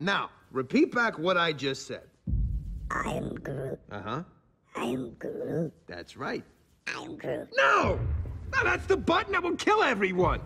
Now, repeat back what I just said. I am Groot. Uh huh. I am Groot. That's right. I am Groot. No! No, that's the button that will kill everyone!